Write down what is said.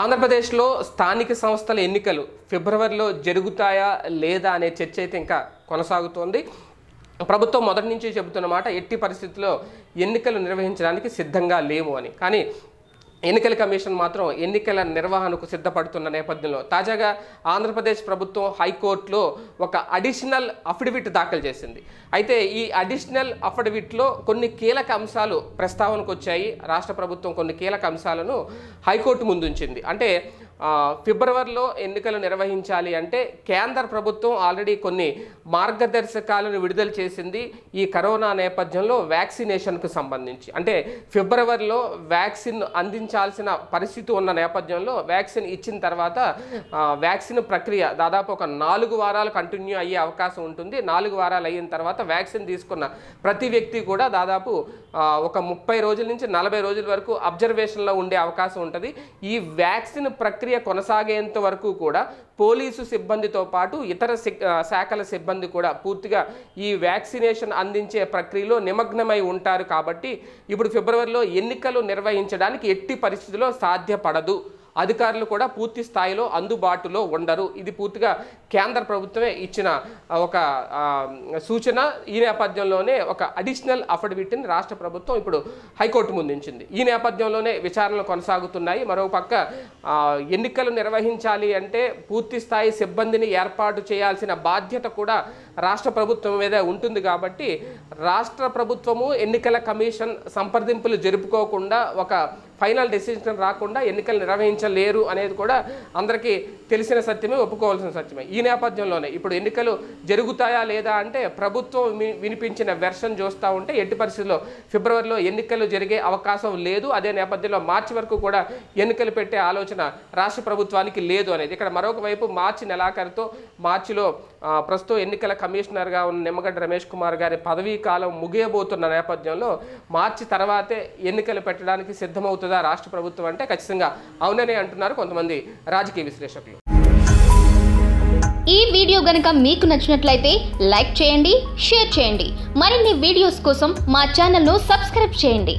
ఆంధ్రప్రదేశ్లో స్థానిక సంస్థల ఎన్నికలు ఫిబ్రవరిలో జరుగుతాయా లేదా అనే చర్చ అయితే ఇంకా కొనసాగుతోంది. ప్రభుత్వం మొదటి నుంచి చెబుతున్నమాట ఎట్టి పరిస్థితుల్లో ఎన్నికలు నిర్వహించడానికి సిద్ధంగా లేవు అని. కానీ ఎన్నికల కమిషన్ మాత్రం ఎన్నికల నిర్వహణకు సిద్ధపడుతున్న నేపథ్యంలో తాజాగా ఆంధ్రప్రదేశ్ ప్రభుత్వం హైకోర్టులో ఒక అడిషనల్ అఫిడవిట్ దాఖలు చేసింది. అయితే ఈ అడిషనల్ అఫిడవిట్లో కొన్ని కీలక అంశాలు ప్రస్తావనకు వచ్చాయి. రాష్ట్ర ప్రభుత్వం కొన్ని కీలక అంశాలను హైకోర్టు ముందుంచింది. అంటే ఫిబ్రవరిలో ఎన్నికలు నిర్వహించాలి అంటే కేంద్ర ప్రభుత్వం ఆల్రెడీ కొన్ని మార్గదర్శకాలను విడుదల చేసింది ఈ కరోనా నేపథ్యంలో వ్యాక్సినేషన్కు సంబంధించి. అంటే ఫిబ్రవరిలో వ్యాక్సిన్ అందించాల్సిన పరిస్థితి ఉన్న నేపథ్యంలో వ్యాక్సిన్ ఇచ్చిన తర్వాత వ్యాక్సిన్ ప్రక్రియ దాదాపు ఒక నాలుగు వారాలు కంటిన్యూ అయ్యే అవకాశం ఉంటుంది. నాలుగు వారాలు అయిన తర్వాత వ్యాక్సిన్ తీసుకున్న ప్రతి వ్యక్తి కూడా దాదాపు ఒక ముప్పై రోజుల నుంచి నలభై రోజుల వరకు అబ్జర్వేషన్లో ఉండే అవకాశం ఉంటుంది. ఈ వ్యాక్సిన్ ప్రక్రియ కొనసాగేంత వరకు కూడా పోలీసు సిబ్బందితో పాటు ఇతర శాఖల సిబ్బంది కూడా పూర్తిగా ఈ వ్యాక్సినేషన్ అందించే ప్రక్రియలో నిమగ్నమై ఉంటారు కాబట్టి ఇప్పుడు ఫిబ్రవరిలో ఎన్నికలు నిర్వహించడానికి ఎట్టి పరిస్థితుల్లో సాధ్యపడదు. అధికారులు కూడా పూర్తి స్థాయిలో అందుబాటులో ఉండరు. ఇది పూర్తిగా కేంద్ర ప్రభుత్వమే ఇచ్చిన ఒక సూచన. ఈ నేపథ్యంలోనే ఒక అడిషనల్ అఫిడవిట్ని రాష్ట్ర ప్రభుత్వం ఇప్పుడు హైకోర్టు ముందుంచింది. ఈ నేపథ్యంలోనే విచారణలు కొనసాగుతున్నాయి. మరోపక్క ఎన్నికలు నిర్వహించాలి అంటే పూర్తి స్థాయి సిబ్బందిని ఏర్పాటు చేయాల్సిన బాధ్యత కూడా రాష్ట్ర ప్రభుత్వం మీద ఉంటుంది కాబట్టి రాష్ట్ర ప్రభుత్వము ఎన్నికల కమిషన్ సంప్రదింపులు జరుపుకోకుండా ఒక ఫైనల్ డెసిషన్ రాకుండా ఎన్నికలు నిర్వహించలేరు అనేది కూడా అందరికీ తెలిసిన సత్యమే ఒప్పుకోవాల్సిన సత్యమే. ఈ నేపథ్యంలోనే ఇప్పుడు ఎన్నికలు జరుగుతాయా లేదా అంటే ప్రభుత్వం వి- వినిపించిన వెర్షన్ చూస్తూ ఉంటే ఎట్టి పరిస్థితుల్లో ఫిబ్రవరిలో ఎన్నికలు జరిగే అవకాశం లేదు. అదే నేపథ్యంలో మార్చి వరకు కూడా ఎన్నికలు పెట్టే ఆలోచన రాష్ట్ర ప్రభుత్వానికి లేదు అనేది. ఇక్కడ మరొక వైపు మార్చి నెలాఖరుతో మార్చిలో ప్రస్తుతం ఎన్నికల కమిషనర్గా ఉన్న నిమ్మగడ్డ రమేష్ కుమార్ గారి పదవీ కాలం ముగియబోతున్న నేపథ్యంలో మార్చి తర్వాతే ఎన్నికలు పెట్టడానికి సిద్ధమవుతుందా రాష్ట్ర ప్రభుత్వం అంటే ఖచ్చితంగా అవుననే అంటున్నారు కొంతమంది రాజకీయ విశ్లేషకులు. ఈ వీడియో గనక మీకు నచ్చినట్లయితే లైక్ చేయండి షేర్ చేయండి. మరిన్ని వీడియోస్ కోసం మా ఛానల్ను సబ్స్క్రైబ్ చేయండి.